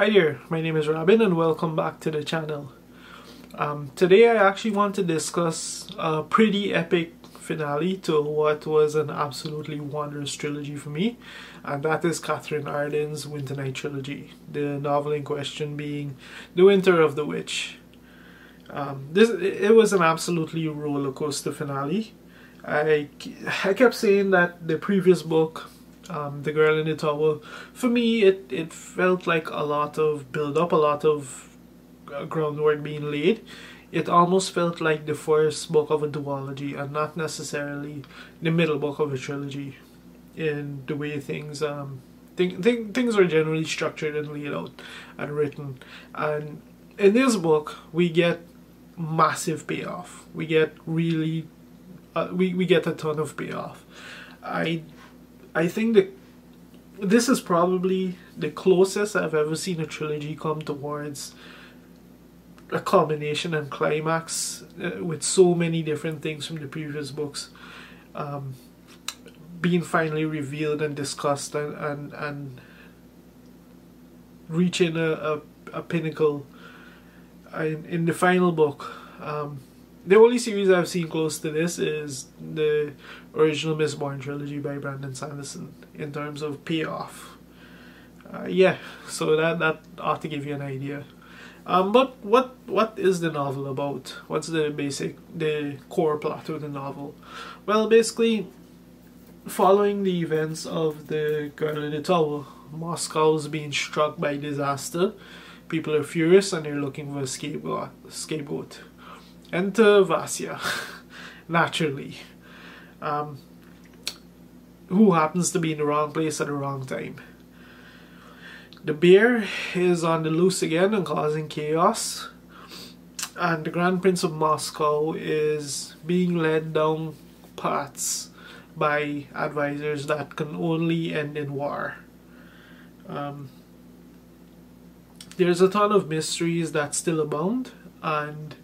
Hi there, my name is Robin and welcome back to the channel. Um, today I actually want to discuss a pretty epic finale to what was an absolutely wondrous trilogy for me and that is Katherine Arden's Winternight trilogy, the novel in question being The Winter of the Witch. Um, this It was an absolutely roller coaster finale. I, I kept saying that the previous book um, The Girl in the Tower, for me, it, it felt like a lot of build up, a lot of uh, groundwork being laid. It almost felt like the first book of a duology and not necessarily the middle book of a trilogy in the way things um th- th- things are generally structured and laid out and written. And in this book we get massive payoff. We get really uh, we, we get a ton of payoff. I I think that this is probably the closest I've ever seen a trilogy come towards a culmination and climax uh, with so many different things from the previous books um, being finally revealed and discussed and and, and reaching a, a, a pinnacle in, in the final book. Um, the only series I've seen close to this is the original Mistborn trilogy by Brandon Sanderson in terms of payoff. Uh, yeah, so that that ought to give you an idea. Um, but what what is the novel about? What's the basic, the core plot of the novel? Well, basically, following the events of the Girl in the Tower, Moscow's being struck by disaster. People are furious and they're looking for a scapegoat. scapegoat. Enter Vasya, naturally, um, who happens to be in the wrong place at the wrong time. The bear is on the loose again and causing chaos, and the Grand Prince of Moscow is being led down paths by advisors that can only end in war. Um, there's a ton of mysteries that still abound, and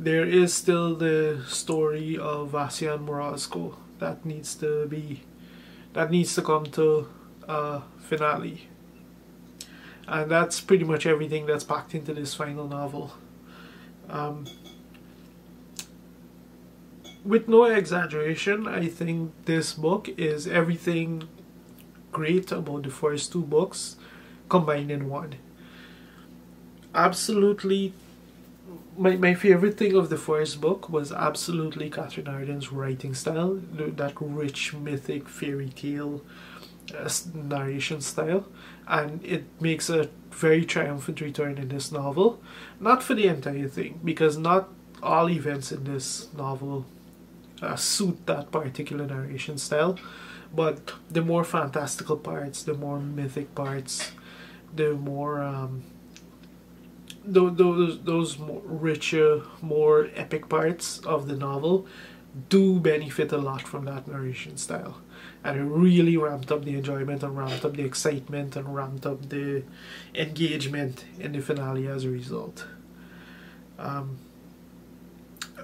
there is still the story of Vasya and Morozko that needs to be that needs to come to a finale. And that's pretty much everything that's packed into this final novel. Um, with no exaggeration, I think this book is everything great about the first two books combined in one. Absolutely my, my favorite thing of the first book was absolutely Katherine Arden's writing style, that rich mythic fairy tale uh, narration style, and it makes a very triumphant return in this novel. Not for the entire thing, because not all events in this novel uh, suit that particular narration style, but the more fantastical parts, the more mythic parts, the more um, those those those more richer, more epic parts of the novel do benefit a lot from that narration style, and it really ramped up the enjoyment and ramped up the excitement and ramped up the engagement in the finale as a result. Um,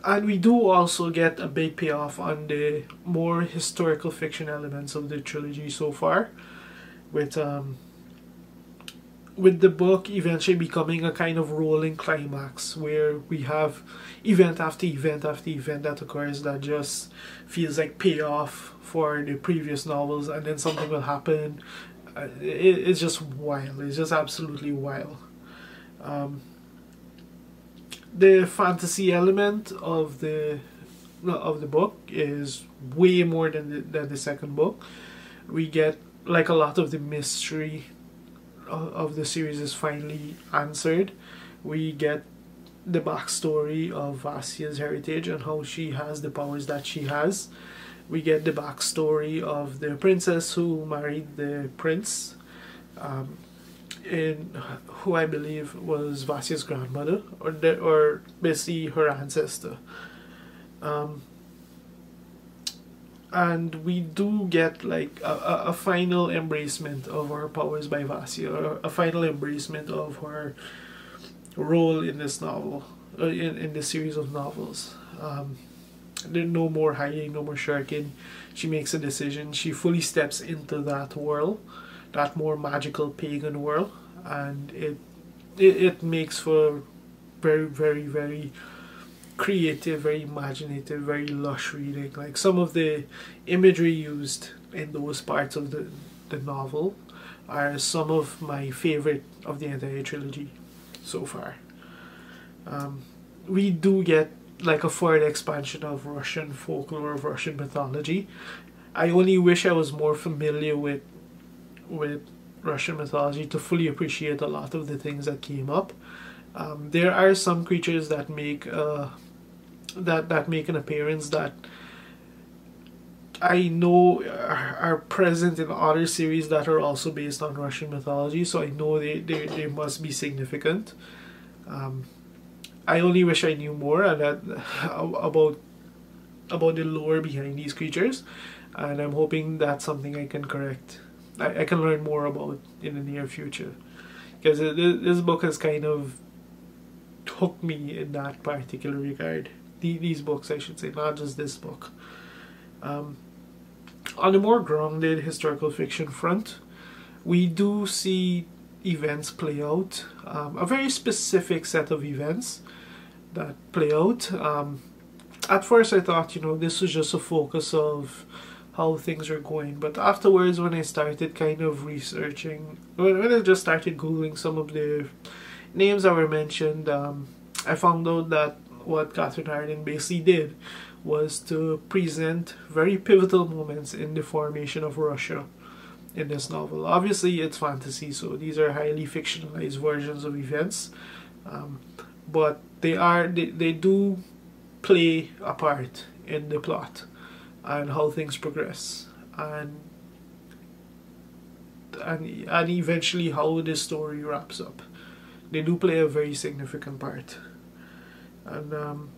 and we do also get a big payoff on the more historical fiction elements of the trilogy so far, with um, with the book eventually becoming a kind of rolling climax where we have event after event after event that occurs that just feels like payoff for the previous novels and then something will happen. Uh, it, it's just wild. It's just absolutely wild. Um, the fantasy element of the of the book is way more than the, than the second book. We get like a lot of the mystery of the series is finally answered. We get the backstory of Vasya's heritage and how she has the powers that she has. We get the backstory of the princess who married the prince, um, in who I believe was Vasya's grandmother or the, or basically her ancestor. Um, and we do get like a, a, a final embracement of her powers by Vasya, a final embracement of her role in this novel, uh, in, in this series of novels. Um, no more hiding, no more shirking. She makes a decision. She fully steps into that world, that more magical pagan world, and it it, it makes for very very very creative, very imaginative, very lush reading. Like some of the imagery used in those parts of the the novel are some of my favorite of the entire trilogy so far. Um, we do get like a further expansion of Russian folklore, of Russian mythology. I only wish I was more familiar with with Russian mythology to fully appreciate a lot of the things that came up. Um, there are some creatures that make uh, that that make an appearance that I know are present in other series that are also based on Russian mythology, so I know they, they, they must be significant. Um, I only wish I knew more about about the lore behind these creatures, and I'm hoping that's something I can correct. I, I can learn more about in the near future, because this book has kind of hooked me in that particular regard. The, these books, I should say, not just this book. Um, on a more grounded historical fiction front, we do see events play out, um, a very specific set of events that play out. Um, at first, I thought, you know, this was just a focus of how things are going, but afterwards, when I started kind of researching, when, when I just started googling some of the names that were mentioned, um, I found out that what Katherine Arden basically did was to present very pivotal moments in the formation of Russia in this novel. Obviously, it's fantasy, so these are highly fictionalized versions of events, um, but they are they, they do play a part in the plot and how things progress and and and eventually how this story wraps up. They do play a very significant part, and um,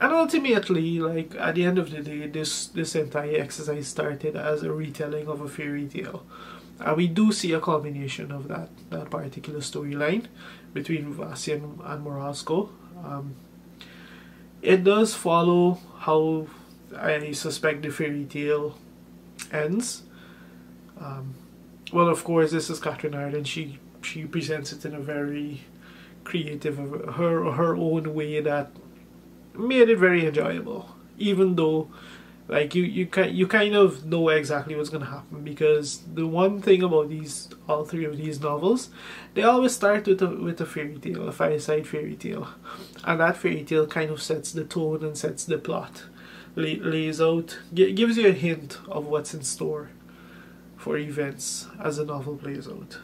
and ultimately like at the end of the day this this entire exercise started as a retelling of a fairy tale and we do see a culmination of that that particular storyline between Vasya and Morozko. Um, it does follow how I suspect the fairy tale ends. Um, well, of course, this is Katherine Arden She she presents it in a very creative, her her own way that made it very enjoyable. Even though, like you you kind you kind of know exactly what's gonna happen because the one thing about these all three of these novels, they always start with a with a fairy tale, a fireside fairy tale, and that fairy tale kind of sets the tone and sets the plot, lay, lays out, gives you a hint of what's in store for events as the novel plays out.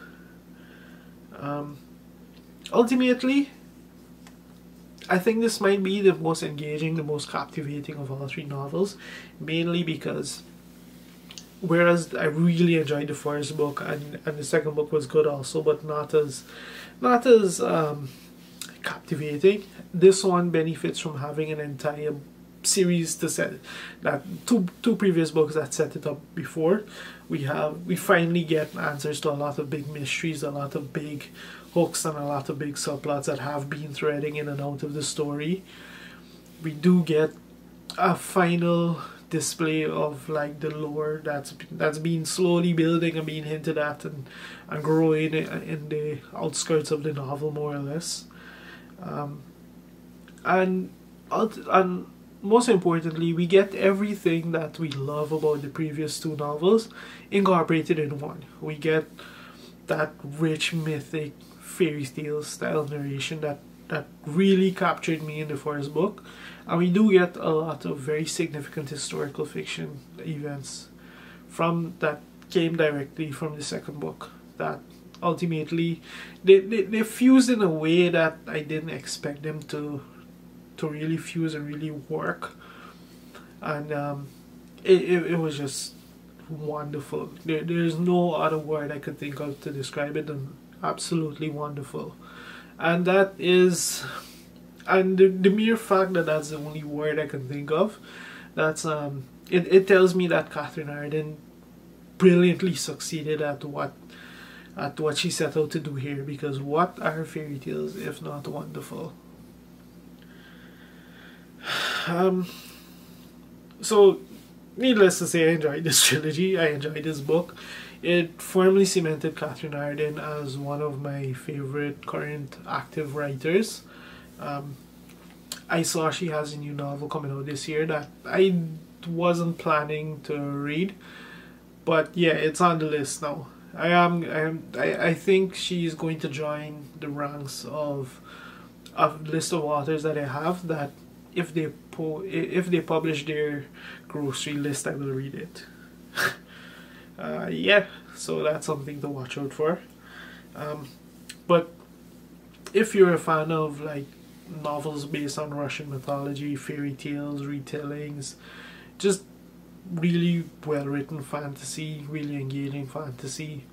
Um, ultimately, I think this might be the most engaging, the most captivating of all three novels, mainly because whereas I really enjoyed the first book and, and the second book was good also, but not as not as um, captivating. This one benefits from having an entire series to set that two two previous books that set it up before we have we finally get answers to a lot of big mysteries a lot of big hooks and a lot of big subplots that have been threading in and out of the story. We do get a final display of like the lore that's that's been slowly building and being hinted at and, and growing in the outskirts of the novel more or less um, and and most importantly we get everything that we love about the previous two novels incorporated in one. We get that rich mythic fairy tale style narration that that really captured me in the first book. And we do get a lot of very significant historical fiction events from that came directly from the second book that ultimately they, they, they fused in a way that I didn't expect them to to really fuse and really work. And um, it, it, it was just wonderful. There, there's no other word I could think of to describe it than absolutely wonderful. And that is, and the, the mere fact that that's the only word I can think of, that's um, it, it tells me that Katherine Arden brilliantly succeeded at what at what she set out to do here because what are fairy tales if not wonderful um so needless to say i enjoyed this trilogy i enjoyed this book it firmly cemented Katherine Arden as one of my favorite current active writers. Um, I saw she has a new novel coming out this year that I wasn't planning to read, but yeah, it's on the list now. I am, I am, I, I think she's going to join the ranks of a list of authors that I have that if they if they publish their grocery list, I will read it. uh, yeah, so that's something to watch out for. Um, but if you're a fan of like novels based on Russian mythology, fairy tales, retellings, just really well written fantasy, really engaging fantasy,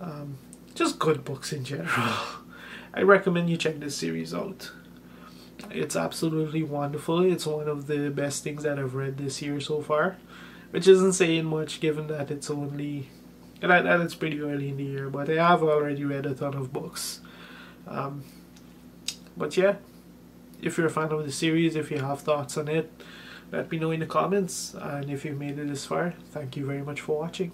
um, just good books in general. I recommend you check this series out. It's absolutely wonderful. It's one of the best things that I've read this year so far, which isn't saying much given that it's only that, that it's pretty early in the year, but I have already read a ton of books. Um, but yeah, if you're a fan of the series, if you have thoughts on it, let me know in the comments. And if you've made it this far, thank you very much for watching.